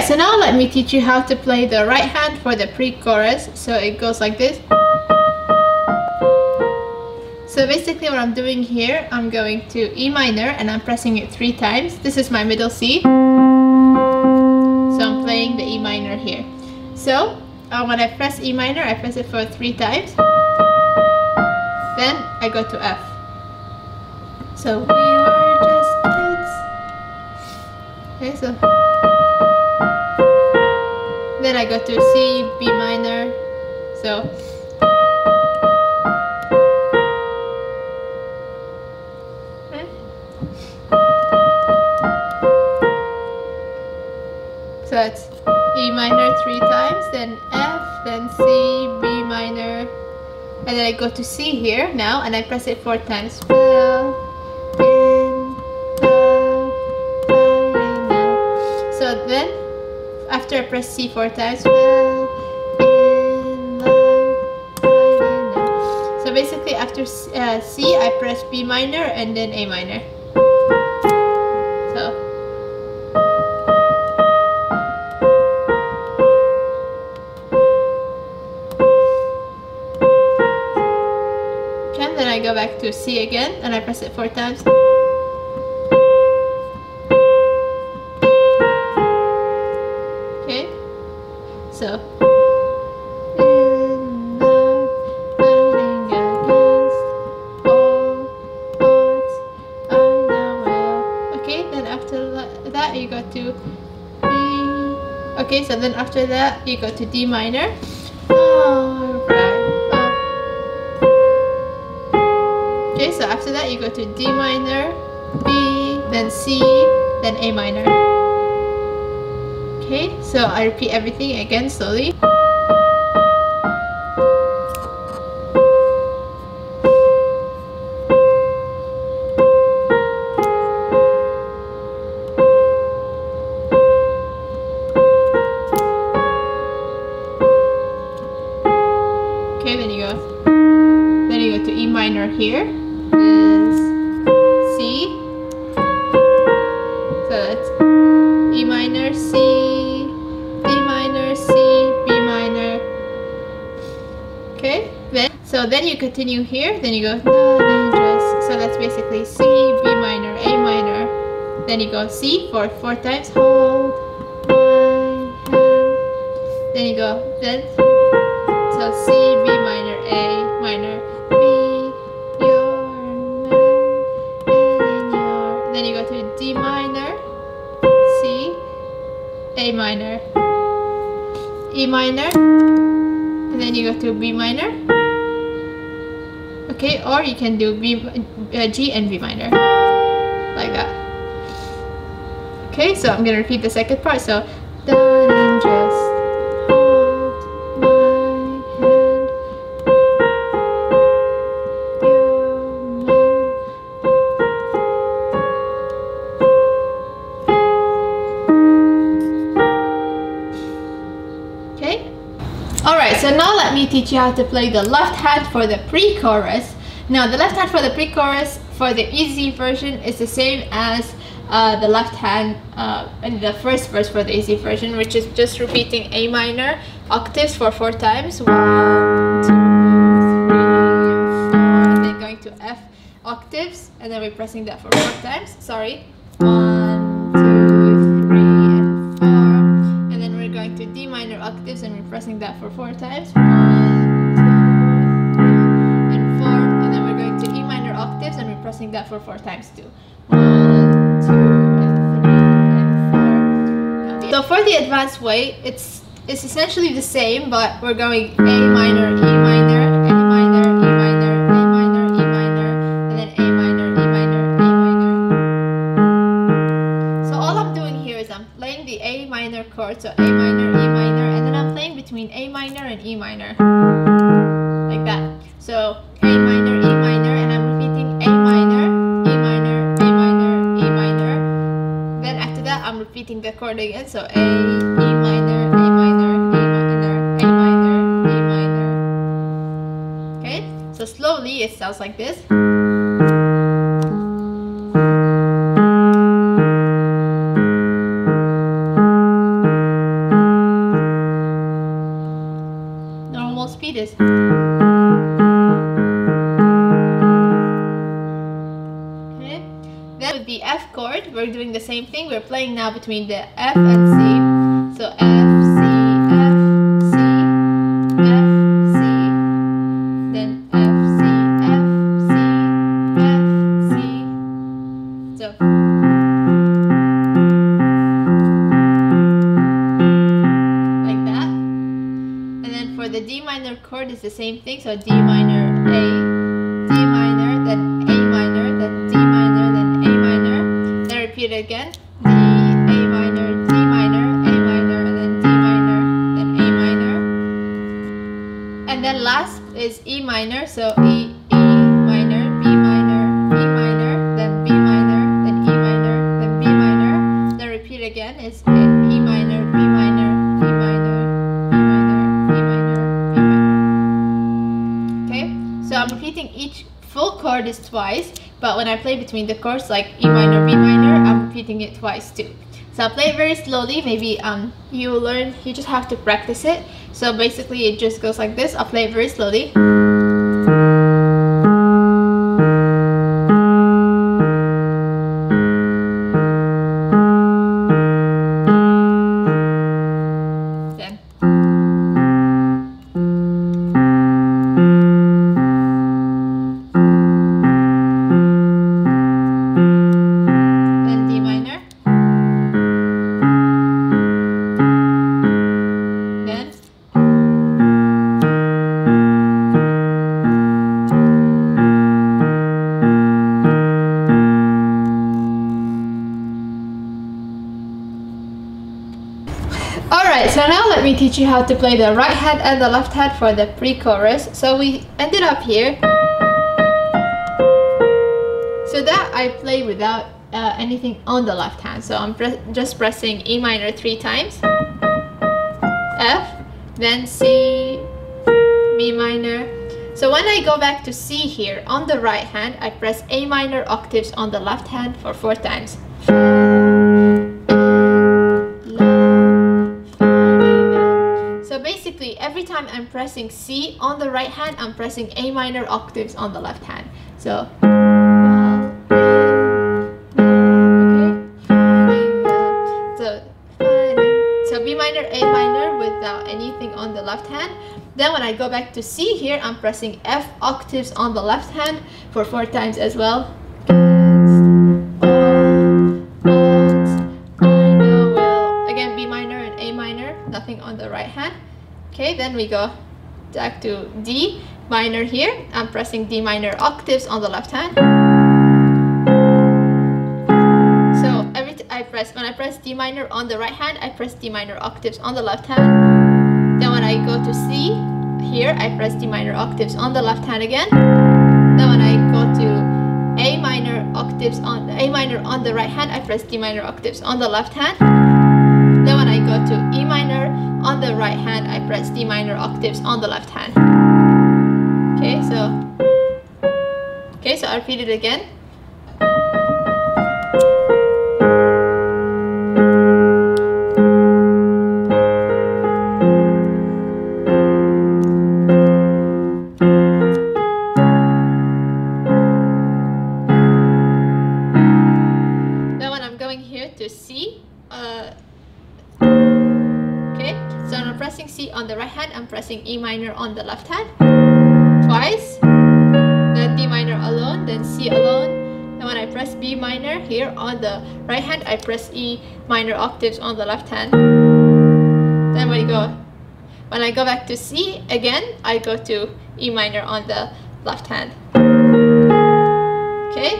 Alright, so now let me teach you how to play the right hand for the pre-chorus. So it goes like this. So basically what I'm doing here, I'm going to E minor and I'm pressing it three times. This is my middle C. So I'm playing the E minor here. So uh, when I press E minor, I press it for three times. Then I go to F. So we were just kids. Okay, so then I go to C, B minor. So So it's E minor three times, then F, then C, B minor, and then I go to C here now, and I press it four times. After I press C four times, So basically after uh, C, I press B minor and then A minor. So. Then I go back to C again and I press it four times. Okay, so then after that you go to D minor. Okay, so after that you go to D minor, B, then C, then A minor. Okay, so I repeat everything again slowly. Okay, then you go. Then you go to E minor here C. So that's E minor, C, D minor, C, B minor. Okay, then so then you continue here, then you go. So that's basically C, B minor, A minor. Then you go C for four times. Hold. Then you go then Then you go to D minor, C, A minor, E minor, and then you go to B minor. Okay, or you can do B, uh, G and B minor, like that. Okay, so I'm gonna repeat the second part. So, so now let me teach you how to play the left hand for the pre-chorus. Now the left hand for the pre-chorus for the easy version is the same as uh, the left hand uh, in the first verse for the easy version, which is just repeating A minor octaves for four times. One, two, three, four, and then going to F octaves, and then we're pressing that for four times. Sorry. To D minor octaves, and we're pressing that for four times. One, two, three, and four. And then we're going to E minor octaves, and we're pressing that for four times too. One, two, and three, and four. So for the advanced way, it's it's essentially the same, but we're going A minor, E minor, A minor, E minor, A minor, E minor, and then A minor, E minor, A minor. So all I'm doing here is I'm playing the A minor chord, so A minor, and E minor, like that. So A minor, E minor, and I'm repeating A minor, E minor, A minor, E minor. Then after that, I'm repeating the chord again, so A, E minor, A minor, E minor, A minor, E minor. Okay, so slowly it sounds like this. Now between the F and C. So F, is E minor. So E, E minor, B minor, B minor, then B minor, then E minor, then B minor. Then repeat again. It's E minor, B minor, B minor, B minor, B minor, B minor. Okay, so I'm repeating each full chord is twice, but when I play between the chords like E minor, B minor, I'm repeating it twice too. So I'll play it very slowly. Maybe um you learn. You just have to practice it. So basically, it just goes like this. I'll play it very slowly. Alright, so now let me teach you how to play the right hand and the left hand for the pre-chorus. So we ended up here. So that I play without uh, anything on the left hand. So I'm pre just pressing E minor three times, F, then C, B minor. So when I go back to C here on the right hand, I press A minor octaves on the left hand for four times. Basically, every time I'm pressing C on the right hand, I'm pressing A minor octaves on the left hand. So. A minor without anything on the left hand. Then when I go back to C here, I'm pressing F octaves on the left hand for four times as well. Again, B minor and A minor, nothing on the right hand. Okay, then we go back to D minor here. I'm pressing D minor octaves on the left hand. So every I press when I press D minor on the right hand, I press D minor octaves on the left hand. Then when I go to C here, I press D minor octaves on the left hand again. Then when I go to A minor octaves on A minor on the right hand, I press D minor octaves on the left hand. Then when I go to E the right hand, I press D minor octaves on the left hand. Okay, so okay, so I repeat it again. Pressing E minor on the left hand twice, then D minor alone, then C alone. Then when I press B minor here on the right hand, I press E minor octaves on the left hand. Then when you go, when I go back to C again, I go to E minor on the left hand. Okay,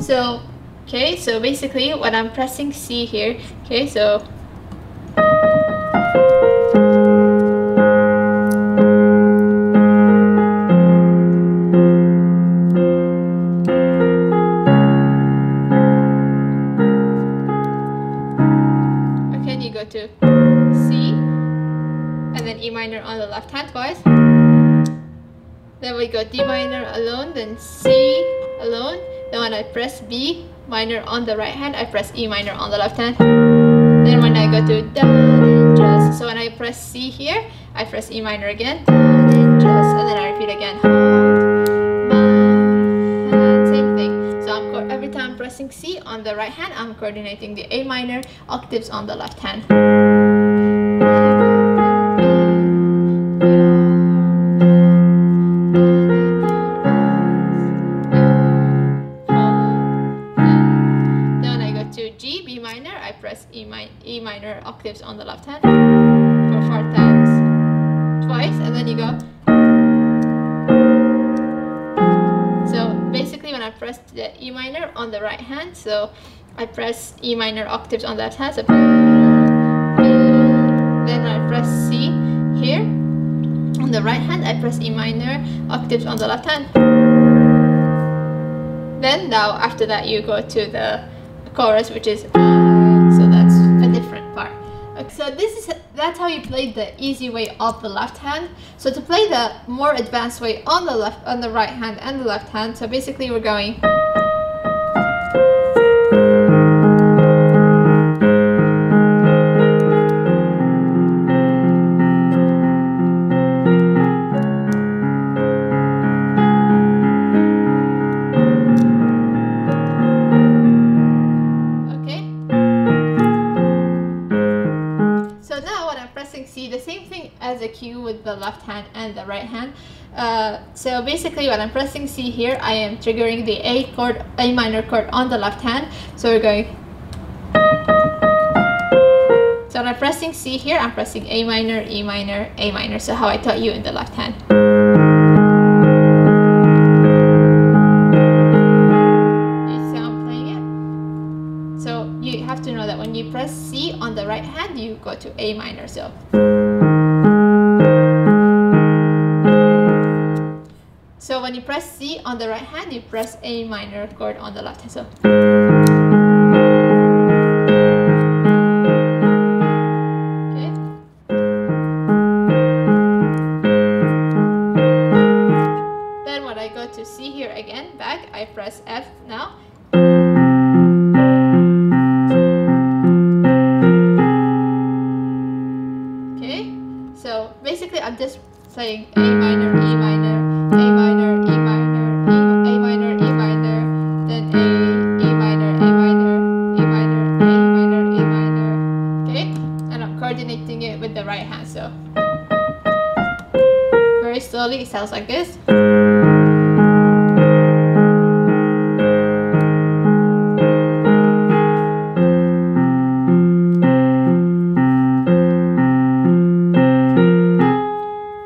so okay, so basically when I'm pressing C here, okay, so Go D minor alone, then C alone. Then when I press B minor on the right hand, I press E minor on the left hand. Then when I go to da, just so when I press C here, I press E minor again, and just, and then I repeat again. Uh, same thing. So every time I'm pressing C on the right hand, I'm coordinating the A minor octaves on the left hand. Octaves on the left hand for four times, twice, and then you go. So basically when I press the E minor on the right hand, so I press E minor octaves on that hand, so then I press C here. On the right hand, I press E minor octaves on the left hand. Then now after that you go to the chorus which is so this is that's how you play the easy way of the left hand. So to play the more advanced way on the left, on the right hand and the left hand, so basically we're going. Hand and the right hand. Uh, so basically when I'm pressing C here, I am triggering the A chord, A minor chord on the left hand. So we're going. So when I'm pressing C here, I'm pressing A minor, E minor, A minor. So how I taught you in the left hand. So you have to know that when you press C on the right hand, you go to A minor. So. So when you press C on the right hand, you press A minor chord on the left hand. So. Okay. Then when I go to C here again, back, I press F now. Okay, so basically I'm just playing A like this.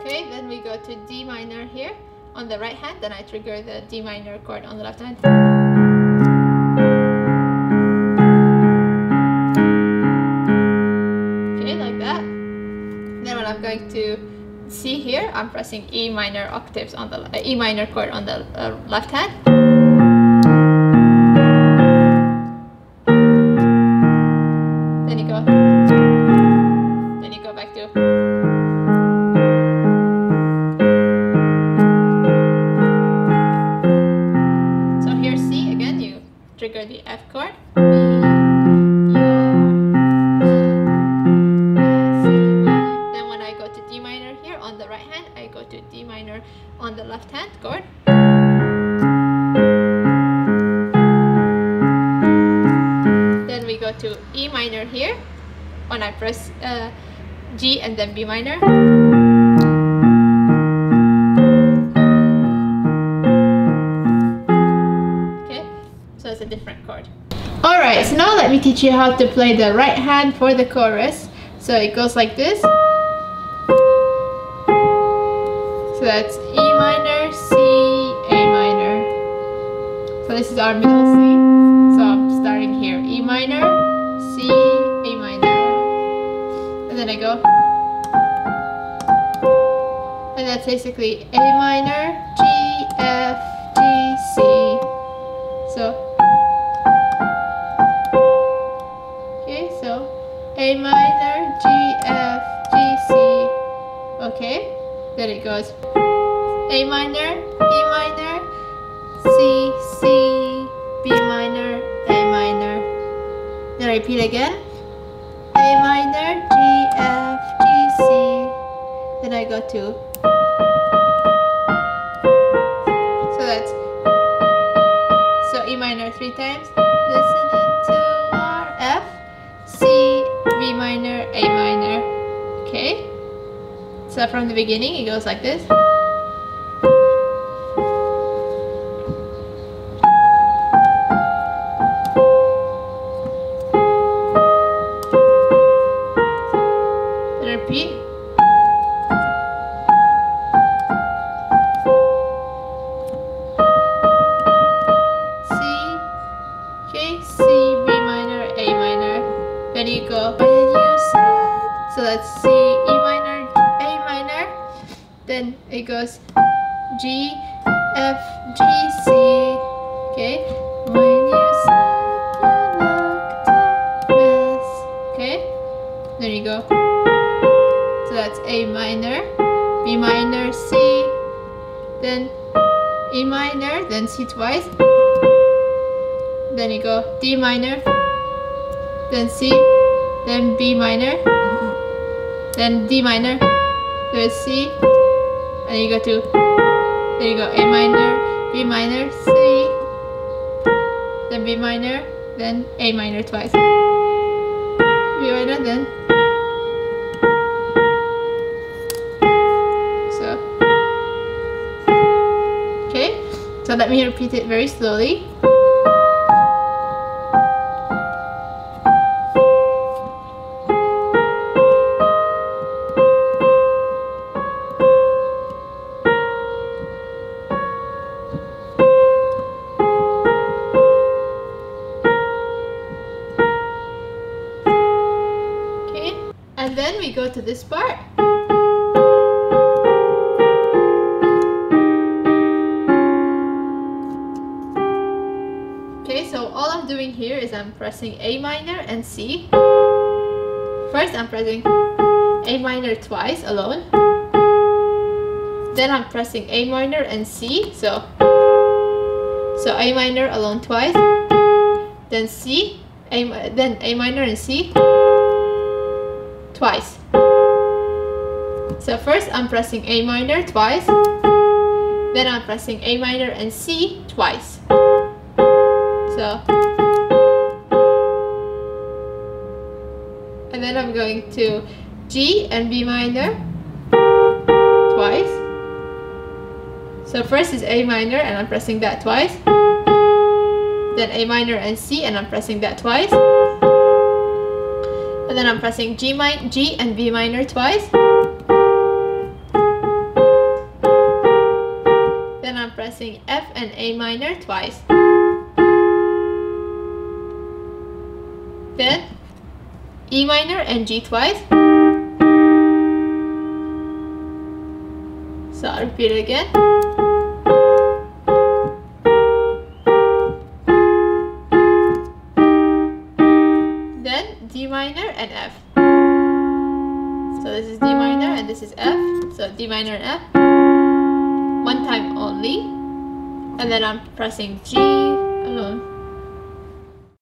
Okay, then we go to D minor here on the right hand, then I trigger the D minor chord on the left hand. Pressing E minor octaves on the E minor chord on the uh, left hand. G and then B minor. Okay, so it's a different chord. Alright, so now let me teach you how to play the right hand for the chorus. So it goes like this. So that's E minor, C, A minor. So this is our middle C. So I'm starting here. E minor, that's basically A minor, so from the beginning it goes like this. Repeat. C okay C then it goes G F G C okay when you said you okay there you go. So that's A minor B minor C then E minor then C twice. Then you go D minor then C then B minor then D minor then C and you go to there you go A minor B minor C then B minor then A minor twice. B minor then. So. Okay. So let me repeat it very slowly and then we go to this part. Okay, so all I'm doing here is I'm pressing A minor and C. First I'm pressing A minor twice alone. Then I'm pressing A minor and C, so so A minor alone twice. Then C, A, then A minor and C twice. So first I'm pressing A minor twice, then I'm pressing A minor and C twice. So, and then I'm going to G and B minor twice. So first is A minor and I'm pressing that twice. Then A minor and C and I'm pressing that twice. And then I'm pressing G, mi G and B minor twice. Then I'm pressing F and A minor twice. Then E minor and G twice. So I'll repeat it again. D minor F. One time only. And then I'm pressing G alone.